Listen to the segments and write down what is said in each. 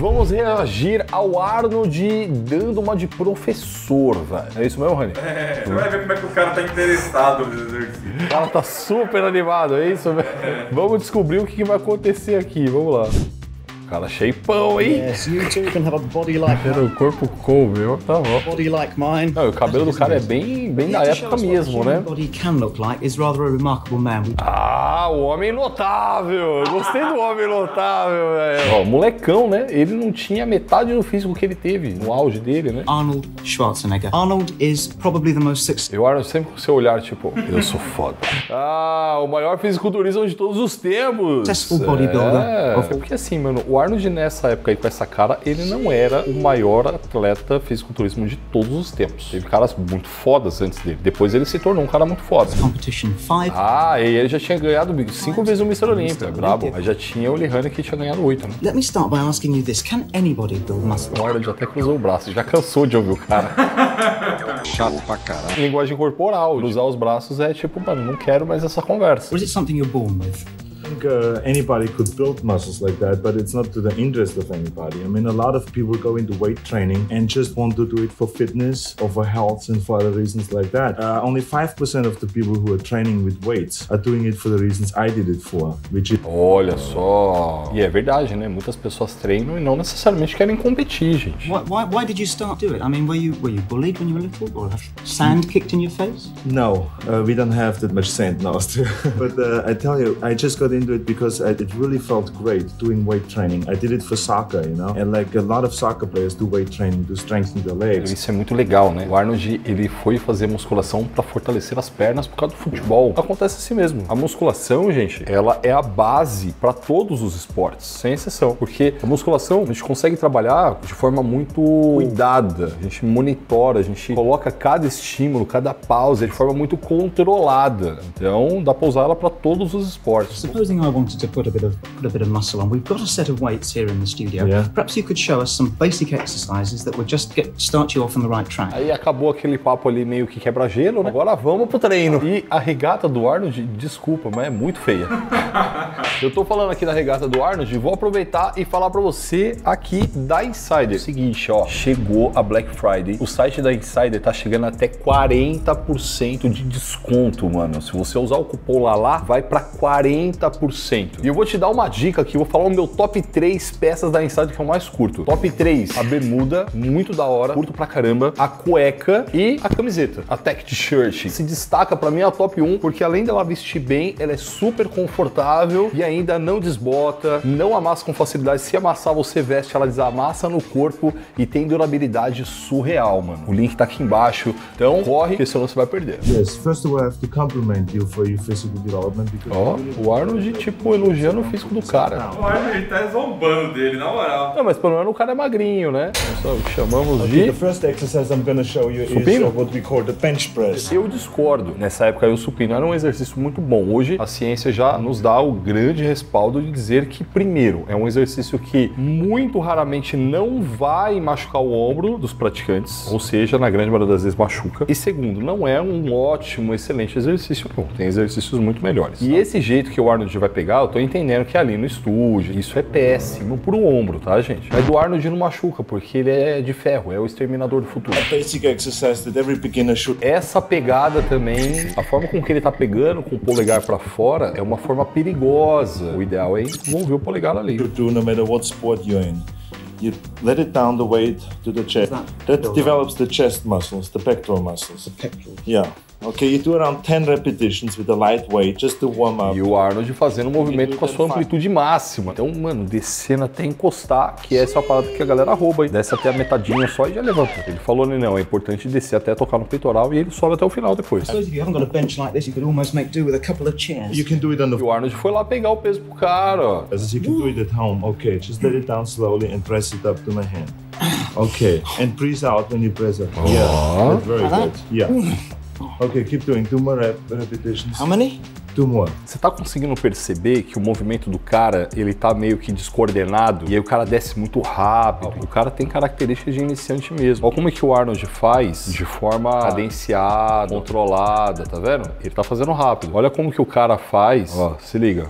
Vamos reagir ao Arnold dando uma de professor, velho. É isso mesmo, Rani? É, você vai ver como é que o cara tá interessado no exercício. O cara tá super animado, é isso mesmo? Vamos descobrir o que vai acontecer aqui, vamos lá. Cara, shapeão, hein? Yes, you too can have a body like Era o corpo coube, ó, tá bom. body like mine. Não, o cabelo do cara é bem, bem da época mesmo, né? body can look like is rather a remarkable man. Ah, o homem notável! Gostei do homem notável, velho. Ó, molecão, né? Ele não tinha metade do físico que ele teve no auge dele, né? Arnold Schwarzenegger. Arnold is probably the most successful. Eu Arnold sempre com seu olhar, tipo, eu sou foda. Ah, o maior fisiculturista de todos os tempos. Successful bodybuilder. É, porque assim, mano, o Arnold nessa época aí com essa cara, ele não era o maior atleta fisiculturismo de todos os tempos. Teve caras muito fodas antes dele. Depois ele se tornou um cara muito foda. Competition five. Ah, e ele já tinha ganhado cinco vezes o Mr. Olympia, brabo. Mas já tinha o Lihane que tinha ganhado oito, né? Let me start by asking you this: Can anybody build muscle? O Arnold até cruzou o braço, já cansou de ouvir o cara. Chato pra caralho. Linguagem corporal, cruzar os braços é tipo, mano, não quero mais essa conversa. Or is it something you're born with? I think uh, anybody could build muscles like that, but it's not to the interest of anybody. I mean, a lot of people go into weight training and just want to do it for fitness or for health and for other reasons like that. Uh, only 5% of the people who are training with weights are doing it for the reasons I did it for, which is Olha só. E é verdade, né? Muitas pessoas treinam e não necessariamente querem competir, gente. Why, why, why did you start do it? I mean, were you were you bullied when you were little, or have sand kicked in your face? No, uh, we don't have that much sand in Austria. but uh, I tell you, I just got into it because I, it really felt great doing weight training. I did it for soccer, you know, and like a lot of soccer players do weight training to strengthen their legs. Isso é muito legal, né? O Arnold, ele foi fazer musculação para fortalecer as pernas por causa do futebol. Acontece assim mesmo. A musculação, gente, ela é a base para todos os esportes, sem exceção. Porque a musculação, a gente consegue trabalhar de forma muito cuidada. A gente monitora, a gente coloca cada estímulo, cada pausa de forma muito controlada. Então, dá pra usar ela para todos os esportes. Supposing I wanted to put a bit of put a bit of muscle on, we've got a set of weights here in the studio. Yeah. Perhaps you could show us some basic exercises that would just get start you off on the right track. Aí acabou aquele papo ali meio que quebra-gelo, né? Agora vamos pro treino. E a regata do Arnold, desculpa, mas é muito feia. Eu tô falando aqui da regata do Arnold, vou aproveitar e falar pra você aqui da Insider. É o seguinte, ó, chegou a Black Friday. O site da Insider tá chegando até 40% de desconto, mano. Se você usar o cupom LALá, vai pra 40%. E eu vou te dar uma dica aqui, vou falar o meu top 3 peças da Insider que eu mais curto. Top 3, a bermuda, muito da hora, curto pra caramba, a cueca e a camiseta, a tech t-shirt. Se destaca pra mim a top 1, porque além dela vestir bem, ela é super confortável e ainda não desbota, não amassa com facilidade. Se amassar, você veste, ela desamassa no corpo e tem durabilidade surreal, mano. O link tá aqui embaixo, então corre, porque senão você vai perder. Yes, first of all, I have to compliment you for your physical development because Ó, o Arnold, tipo, elogiando o físico do cara. O Arnold tá zombando dele, na moral. Não, mas pelo menos o cara é magrinho, né? Nós só chamamos Okay, the de. first exercise I'm gonna show you is Supino? uh, what we call the bench press. Eu discordo. Nessa época aí, o supino era um exercício muito bom. Hoje a ciência já nos dá o grande respaldo de dizer que, primeiro, é um exercício que muito raramente não vai machucar o ombro dos praticantes, ou seja, na grande maioria das vezes machuca. E segundo, não é um ótimo, excelente exercício, não. Tem exercícios muito melhores. E esse jeito que o Arnold vai pegar, eu tô entendendo que é ali no estúdio, isso é péssimo pro ombro, tá, gente? Mas do Arnold não machuca, porque ele é de ferro, é o exterminador do futuro. Essa pegada também, a forma com que ele tá pegando com o polegar pra fora é uma forma perigosa. O ideal é envolver o polegar ali. do no matter what sport you're in. You let it down the weight to the chest. That develops the chest muscles, the pectoral muscles. Pectoral. Yeah. Okay, you do around 10 repetitions with a light weight just to warm up. E o Arnold fazendo um movimento com a sua amplitude máxima. Então, mano, descendo até encostar, que essa é a parada que a galera rouba. Aí. Desce até a metadinha só e já levanta. Ele falou, né, não, é importante descer até tocar no peitoral e ele sobe até o final depois. Suppose if you haven't got a bench like this, you could almost make do with a couple of chairs. You can do it on the E o Arnold foi lá pegar o peso pro cara, ó. As you can do it at home. Okay, just let it down slowly and press it up to my hand. Okay, and breathe out when you press up. Yeah, that's very good. Yeah. Okay, keep doing two more rep- repetitions. How many? Two more. Você tá conseguindo perceber que o movimento do cara, ele tá meio que descoordenado e aí o cara desce muito rápido. O cara tem características de iniciante mesmo. Olha como é que o Arnold faz de forma cadenciada, controlada, tá vendo? Ele tá fazendo rápido. Olha como que o cara faz. Ó, se liga.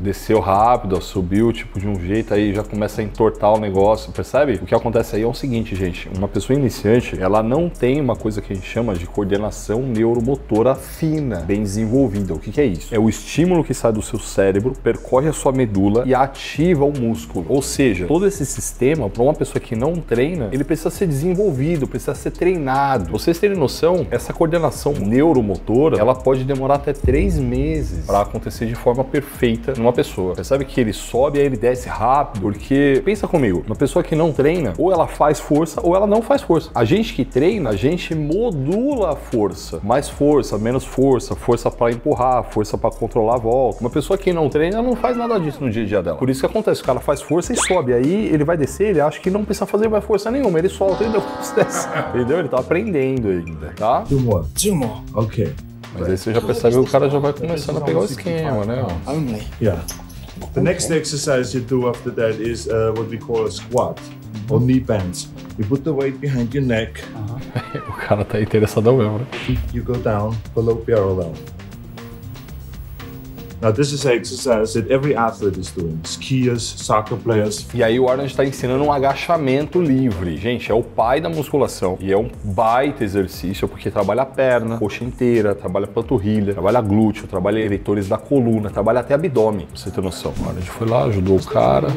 Desceu rápido, ó, subiu tipo de um jeito, aí já começa a entortar o negócio, percebe? O que acontece aí é o seguinte, gente, uma pessoa iniciante, ela não tem uma coisa que a gente chama de coordenação neuromotora fina, bem desenvolvida. O que, que é isso? É o estímulo que sai do seu cérebro, percorre a sua medula e ativa o músculo. Ou seja, todo esse sistema, para uma pessoa que não treina, ele precisa ser desenvolvido, precisa ser treinado. Vocês terem noção, essa coordenação neuromotora, ela pode demorar até três meses para acontecer de forma perfeita numa pessoa. Percebe que ele sobe e aí ele desce rápido, porque pensa comigo, uma pessoa que não treina, ou ela faz força ou ela não faz força. A gente que treina, a gente modula a força, mais força, menos força, força para empurrar, força para controlar a volta. Uma pessoa que não treina não faz nada disso no dia a dia dela. Por isso que acontece, o cara faz força e sobe, aí ele vai descer, ele acha que não precisa fazer mais força nenhuma, ele solta e depois desce. Entendeu? Ele tá aprendendo ainda, tá? Two more. Two more. Okay. Mas aí você já percebe que o cara já vai começando a pegar o esquema, né? Only. Yeah. The next exercise you do after that is uh, what we call a squat or knee bends. You put the weight behind your neck, O cara tá interessadão mesmo, né? you go down below parallel. Now, this is an exercise that every athlete is doing skiers, soccer players, E aí o Arnold está ensinando um agachamento livre. Gente, é o pai da musculação e é um baita exercício porque trabalha a perna, coxa inteira, trabalha panturrilha, trabalha glúteo, trabalha eleitores da coluna, trabalha até abdômen, pra você ter noção. O Arnold foi lá, ajudou o cara.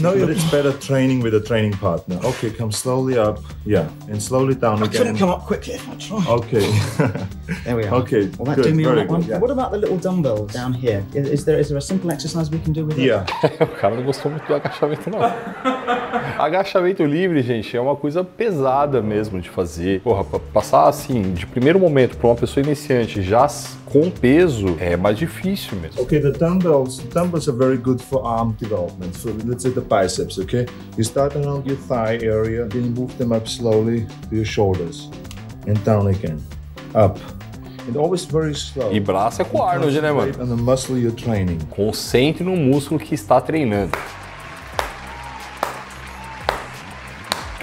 No, but it's better training with a training partner. Okay, come slowly up. Yeah, and slowly down I couldn't again. come up quickly if I tried. Okay. There we are. Okay, Will that good, do me that one? good, yeah. What about the little dumbbell down here? Is, is there is there a simple exercise we can do with it? yeah. O cara não gostou muito do agachamento, não. agachamento livre, gente, é uma coisa pesada mesmo de fazer. Porra, passar assim, de primeiro momento pra uma pessoa iniciante já com peso é mais difícil mesmo. Okay, the dumbbells. Dumbbells are very good for arm development. So let's say the biceps. Okay, you start around your thigh area, then you move them up slowly to your shoulders, and down again, up, and always very slow. E braço é com o Arnold, né, mano? Concentrate on the muscle you're training. Concentre no músculo que está treinando.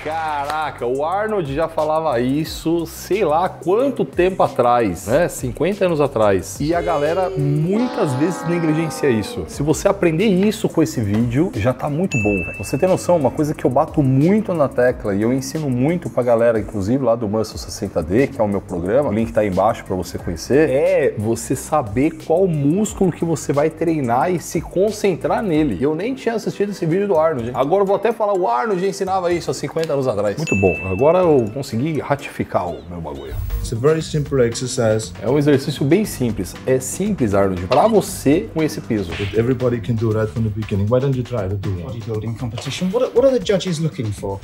Caraca, o Arnold já falava isso, sei lá quanto tempo atrás, né? 50 anos atrás. E a galera muitas vezes negligencia isso. Se você aprender isso com esse vídeo, já tá muito bom, velho. Você tem noção, uma coisa que eu bato muito na tecla e eu ensino muito pra galera, inclusive lá do Muscle 60D, que é o meu programa, o link tá aí embaixo pra você conhecer, é você saber qual músculo que você vai treinar e se concentrar nele. Eu nem tinha assistido esse vídeo do Arnold. Agora eu vou até falar, o Arnold ensinava isso há 50 anos atrás. Muito bom. Agora eu consegui ratificar o meu bagulho. It's a very simple exercise É um exercício bem simples. É simples, Arnold, pra você com esse peso. that everybody can do right from the beginning. Why don't you try to do one? Bodybuilding competition. What are, what are the judges looking for?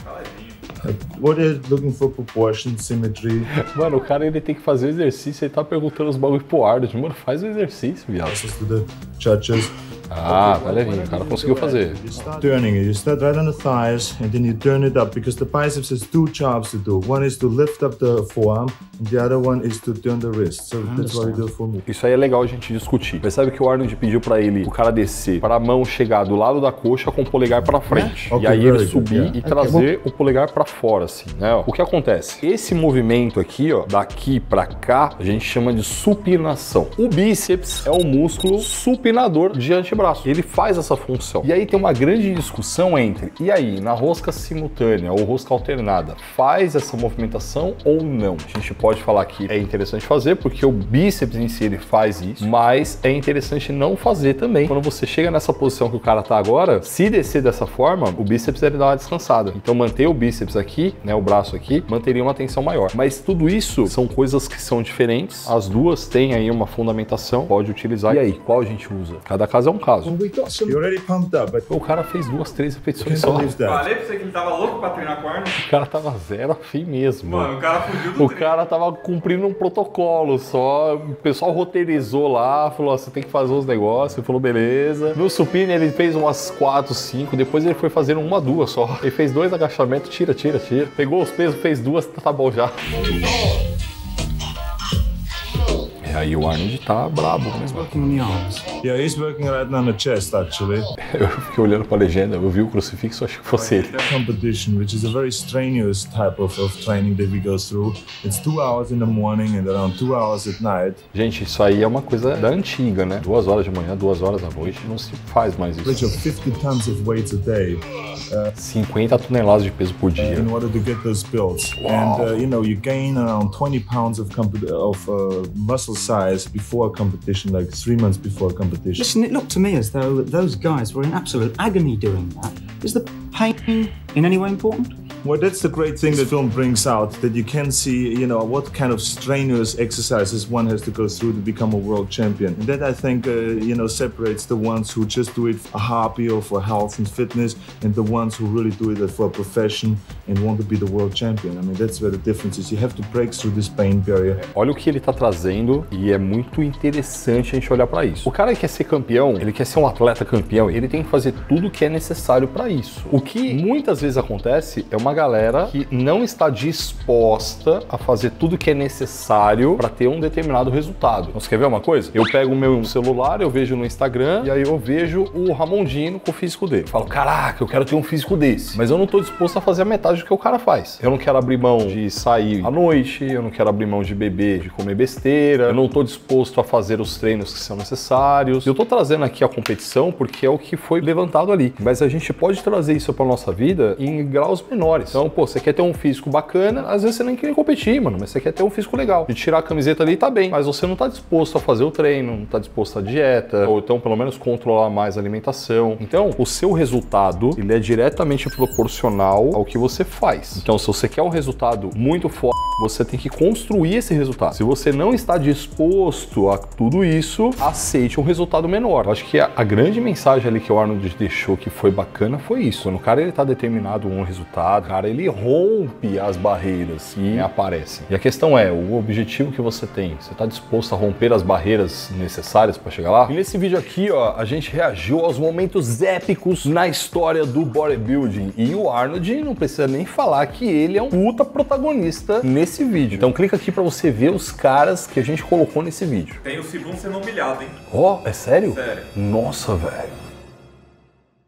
What are you looking for? Proportion, symmetry. Mano, o cara ele tem que fazer o exercício, ele tá perguntando os bagulhos pro Arnold. Mano, faz o exercício, viado. Judges. Ah, tá levinho, o cara conseguiu fazer. You start turning it. You start right on the thighs and then you turn it up because the biceps has two jobs to do. One is to lift up the forearm and the other one is to turn the wrist. So that's what we do for me. Isso aí é legal a gente discutir. Percebe que o Arnold pediu pra ele, o cara descer, para a mão chegar do lado da coxa com o polegar pra frente. Ok, e aí ele subir yeah. e trazer o polegar pra fora, assim, né? O que acontece? Esse movimento aqui, ó, daqui pra cá, a gente chama de supinação. O bíceps é o músculo supinador de antebraço. Ele faz essa função. E aí tem uma grande discussão entre, e aí, na rosca simultânea ou rosca alternada, faz essa movimentação ou não? A gente pode falar que é interessante fazer porque o bíceps em si ele faz isso, mas é interessante não fazer também. Quando você chega nessa posição que o cara tá agora, se descer dessa forma, o bíceps ele dá uma descansada. Então manter o bíceps aqui, né, o braço aqui, manteria uma tensão maior. Mas tudo isso são coisas que são diferentes. As duas têm aí uma fundamentação, pode utilizar. E aí, qual a gente usa? Cada caso é um caso. Some. You're already pumped up, but O cara fez duas, três repetições só. Falei pra você que ele tava louco pra treinar com o Arnold. O cara tava zero afim mesmo. Mano, o cara fugiu do O treino. cara tava cumprindo um protocolo só. O pessoal roteirizou lá, falou: ó, você tem que fazer os negócios. Ele falou: beleza. No supino ele fez umas 4, 5. Depois ele foi fazendo uma, duas só. Ele fez dois agachamentos, tira, tira, tira. Pegou os pesos, fez duas, tá bom já. E aí o Arnold tá brabo, né? Working on the arms. Yeah, he's working right now on the chest actually. Eu fiquei olhando pra legenda, eu vi o crucifixo, achei que fosse ele. Competition, which is a very strenuous type of, of training that we go through. It's two hours in the morning and around two hours at night. Gente, isso aí é uma coisa da antiga, né? Duas horas de manhã, duas horas à noite, não se faz mais Which isso. of 50 tons of weights a day 50 toneladas de peso por dia. in order to get those builds. And uh, you know, you gain around 20 pounds of, of uh, muscle size before a competition, like three months before a competition. Listen, it looked to me as though those guys were in absolute agony doing that. Is the pain in any way important? Well, that's the great thing film brings out that you can see, you know, what kind of strenuous exercises one has to go through to become a world champion. And that I think, uh, you know, separates the ones who just do it for hobby or for health and fitness, and the ones who really do it for a profession and want to be the world champion. I mean, that's where the difference is. You have to break through this pain barrier. Olha o que ele tá trazendo e é muito interessante a gente olhar pra isso. O cara que quer ser campeão, ele quer ser um atleta campeão, ele tem que fazer tudo o que é necessário pra isso. O que muitas vezes acontece é uma galera que não está disposta a fazer tudo que é necessário pra ter um determinado resultado. Você quer ver uma coisa? Eu pego o meu celular, eu vejo no Instagram e aí eu vejo o Ramondino com o físico dele. Eu falo, caraca, eu quero ter um físico desse. Mas eu não tô disposto a fazer a metade do que o cara faz. Eu não quero abrir mão de sair à noite, eu não quero abrir mão de beber, de comer besteira, eu não tô disposto a fazer os treinos que são necessários. Eu tô trazendo aqui a competição porque é o que foi levantado ali. Mas a gente pode trazer isso pra nossa vida em graus menores. Então, pô, você quer ter um físico bacana, às vezes você nem quer competir, mano, mas você quer ter um físico legal. De tirar a camiseta ali tá bem, mas você não tá disposto a fazer o treino, não tá disposto à dieta, ou então pelo menos controlar mais a alimentação. Então, o seu resultado, ele é diretamente proporcional ao que você faz. Então, se você quer um resultado muito forte, você tem que construir esse resultado. Se você não está disposto a tudo isso, aceite um resultado menor. Eu acho que a, a grande mensagem ali que o Arnold deixou que foi bacana foi isso. Quando o cara ele tá determinado um resultado, cara, ele rompe as barreiras que aparecem. E a questão é, o objetivo que você tem, você tá disposto a romper as barreiras necessárias para chegar lá? E nesse vídeo aqui, ó, a gente reagiu aos momentos épicos na história do bodybuilding. E o Arnold não precisa nem falar que ele é um puta protagonista nesse vídeo. Então clica aqui para você ver os caras que a gente colocou nesse vídeo. Tem o segundo sendo humilhado, hein? Ó, é sério? Sério. Nossa, velho.